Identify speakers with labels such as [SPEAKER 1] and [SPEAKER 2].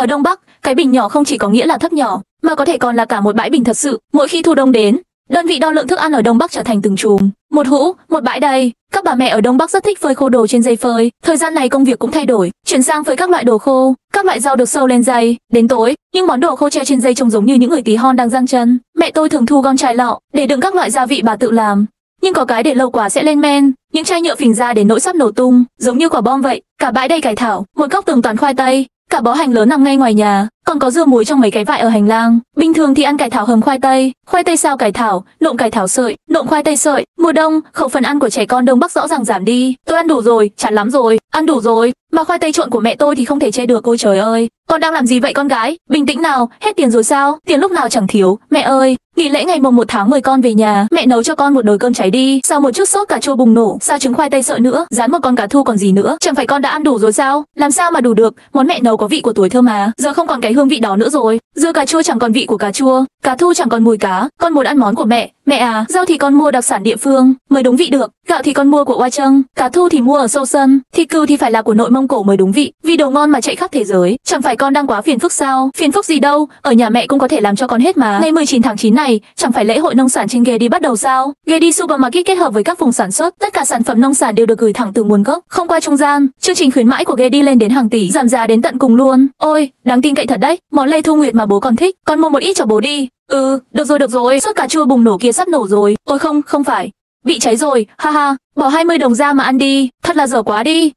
[SPEAKER 1] Ở Đông Bắc, cái bình nhỏ không chỉ có nghĩa là thấp nhỏ, mà có thể còn là cả một bãi bình thật sự. Mỗi khi thu đông đến, đơn vị đo lượng thức ăn ở Đông Bắc trở thành từng chùm, một hũ, một bãi đầy. Các bà mẹ ở Đông Bắc rất thích phơi khô đồ trên dây phơi. Thời gian này công việc cũng thay đổi, chuyển sang phơi các loại đồ khô, các loại rau được sâu lên dây. Đến tối, những món đồ khô treo trên dây trông giống như những người tí hon đang giang chân. Mẹ tôi thường thu gom chai lọ để đựng các loại gia vị bà tự làm. Nhưng có cái để lâu quá sẽ lên men, những chai nhựa phình ra đến nỗi sắp nổ tung, giống như quả bom vậy. Cả bãi đầy cải thảo, một góc tường toàn khoai tây, cả bó hành lớn nằm ngay ngoài nhà, còn có dưa muối trong mấy cái vại ở hành lang. Bình thường thì ăn cải thảo hầm khoai tây, khoai tây sao cải thảo, nộm cải thảo sợi, nộm khoai tây sợi. Mùa đông, khẩu phần ăn của trẻ con đông bắc rõ ràng giảm đi. Tôi ăn đủ rồi, chán lắm rồi, ăn đủ rồi. Mà khoai tây trộn của mẹ tôi thì không thể chê được cô trời ơi. Con đang làm gì vậy con gái? Bình tĩnh nào, hết tiền rồi sao? Tiền lúc nào chẳng thiếu. Mẹ ơi, nghỉ lễ ngày mùng 1 tháng 10 con về nhà, mẹ nấu cho con một nồi cơm cháy đi. Sao một chút sốt cà chua bùng nổ, sao trứng khoai tây sợi nữa, rán một con cá thu còn gì nữa? Chẳng phải con đã ăn đủ rồi sao? Làm sao mà đủ được? Món mẹ nấu có vị của tuổi thơ mà, giờ không còn cái hương vị đó nữa rồi. Dưa cà chua chẳng còn vị của cà chua, cá thu chẳng còn mùi cá, con muốn ăn món của mẹ. Mẹ à, rau thì con mua đặc sản địa phương, mới đúng vị được, gạo thì con mua của Oa Trâng, cá thu thì mua ở sâu sân, thịt cừu thì phải là của nội Mông Cổ mới đúng vị, vì đồ ngon mà chạy khắp thế giới, chẳng phải con đang quá phiền phức sao? Phiền phức gì đâu, ở nhà mẹ cũng có thể làm cho con hết mà. Ngày 19 tháng 9 này, chẳng phải lễ hội nông sản trên Gedi bắt đầu sao? Gedi Supermarket kết hợp với các vùng sản xuất, tất cả sản phẩm nông sản đều được gửi thẳng từ nguồn gốc, không qua trung gian. Chương trình khuyến mãi của Gedi lên đến hàng tỷ, giảm giá đến tận cùng luôn. Ôi, đáng tin cậy thật đấy, món lê thu nguyệt mà bố con thích, con mua một ít cho bố đi. Ừ, được rồi được rồi, suốt cà chua bùng nổ kia sắp nổ rồi. Ôi không, không phải. Bị cháy rồi, ha ha, bỏ 20 đồng ra mà ăn đi, thật là dở quá đi.